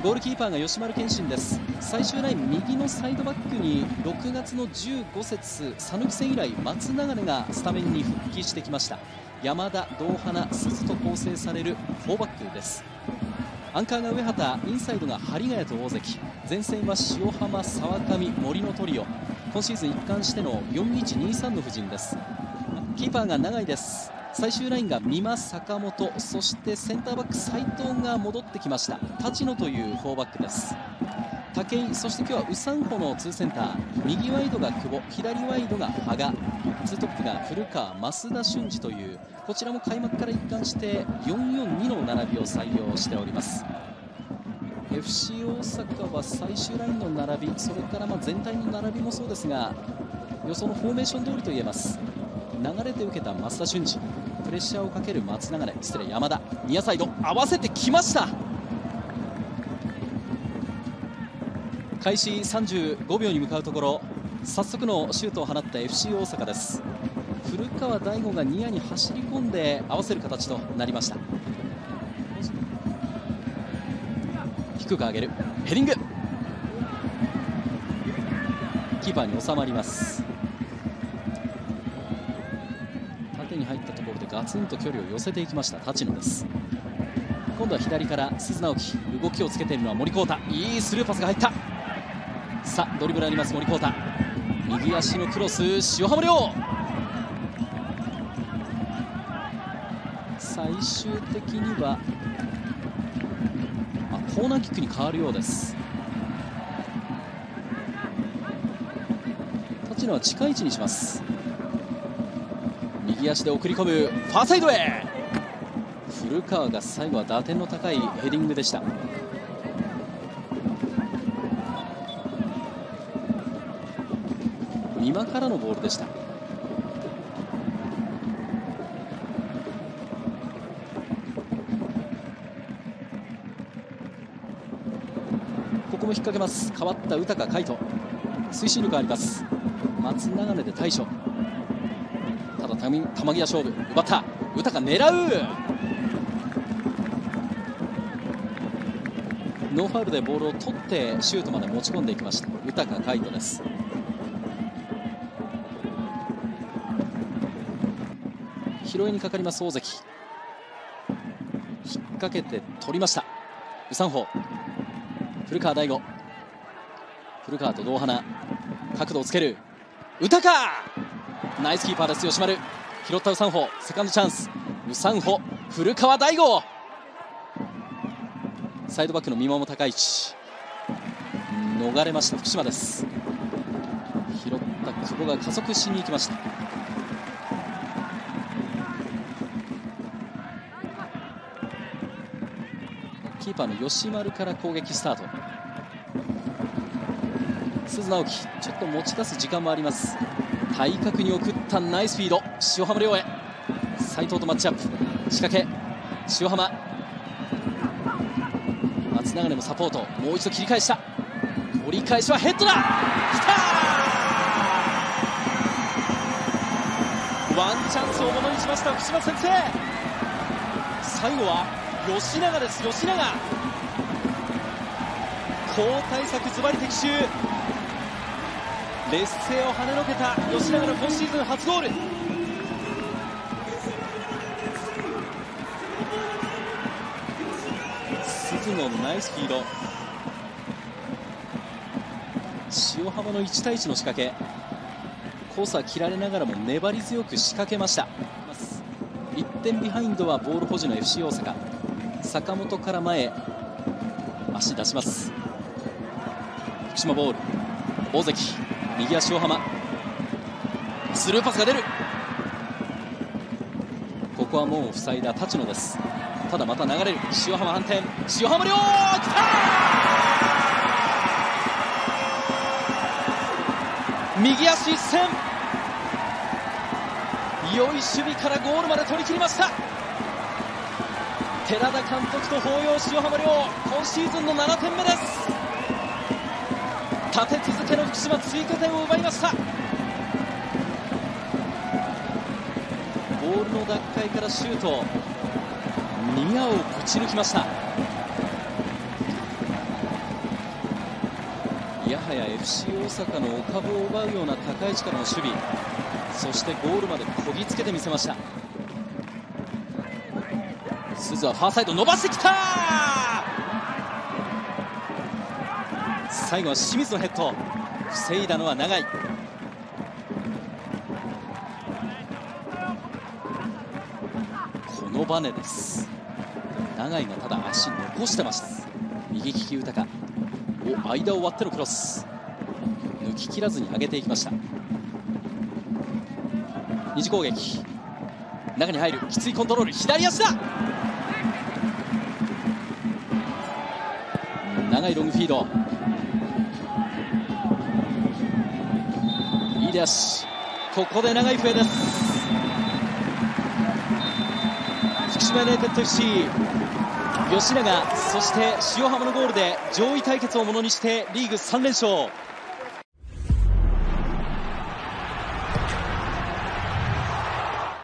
ゴールキーパーが吉丸謙信です。最終ライン右のサイドバックに6月の15節讃岐戦以来松永がスタメンに復帰してきました。山田、堂花、鈴と構成される4バックです。アンカーが上畑インサイドが針ヶ谷と大関。前線は塩浜、沢上、森のトリオ。今シーズン一貫しての4123の布陣です。キーパーが長いです。最終ラインが美馬、坂本そしてセンターバック斉藤が戻ってきました。立野という4バックです。武井そして今日はウサンホの2センター。右ワイドが久保左ワイドが羽賀。2トップが古川、増田俊二というこちらも開幕から一貫して442の並びを採用しております。FC 大阪は最終ラインの並びそれからま全体の並びもそうですが予想のフォーメーション通りといえます。流れて受けた増田俊二。プレッシャーをかける松永失礼山田。ニアサイド。合わせてきました。開始35秒に向かうところ。早速のシュートを放った FC 大阪です。古川大吾がニアに走り込んで合わせる形となりました。低く上げる。ヘディング。キーパーに収まります縦に入ったところでガツンと距離を寄せていきました立野です。今度は左から鈴直樹動きをつけているのは森幸太。いいスルーパスが入った。さあドリブルあります森幸太。右足のクロス塩浜亮最終的にはあコーナーキックに変わるようです。立野は近い位置にします。右足で送り込むファーサイドへ。古川が最後は打点の高いヘディングでした。美馬からのボールでした。ここも引っ掛けます。変わった宇高海斗。推進力あります。松永根で対処。球際勝負。奪った。宇高狙う。ノーファウルでボールを取ってシュートまで持ち込んでいきました。宇高海斗です。拾いにかかります大関。引っ掛けて取りました。ウサンホ古川大吾古川と同花角度をつける。宇高ナイスキーパーです吉丸。拾ったウサンホ。セカンドチャンス。ウサンホ。古川大吾サイドバックの見守高い位置。逃れました。福島です。拾った久保が加速しに行きました。キーパーの吉丸から攻撃スタート。鈴直樹ちょっと持ち出す時間もあります。対角に送ったナイスフィード。塩浜亮へ。斉藤とマッチアップ。仕掛け。塩浜。松永もサポート。もう一度切り返した。折り返しはヘッドだ。きたワンチャンスをものにしました福島先生。最後は吉永です。吉永。交代策ズバリ的中。劣勢を跳ねのけた吉永の今シーズン初ゴール。鈴のナイスフィード。塩浜の1対1の仕掛け。コースは切られながらも粘り強く仕掛けました。1点ビハインドはボール保持の FC 大阪。坂本から前足出します。福島ボール。大関。右足を浜。スルーパスが出る。ここはもう塞いだ立野です。ただまた流れる。塩浜反転。塩浜亮きた右足一閃。良い守備からゴールまで取り切りました。寺田監督と抱擁塩浜亮。今シーズンの7点目です。立て続けの福島追加点を奪いました。ボールの奪回からシュート。ニアをぶち抜きました。やはや FC 大阪のお株を奪うような高い位置からの守備。そしてゴールまでこぎつけてみせました。鈴はファーサイド伸ばしてきた最後は清水のヘッド。防いだのは長いこのバネです。長井がただ足残してます右利き豊お間を割ってのクロス。抜き切らずに上げていきました。二次攻撃。中に入る。きついコントロール。左足だ。長いロングフィード。いい出足。ここで長い笛です。福島ユナイテッド FC 吉永そして塩浜のゴールで上位対決をものにしてリーグ3連勝。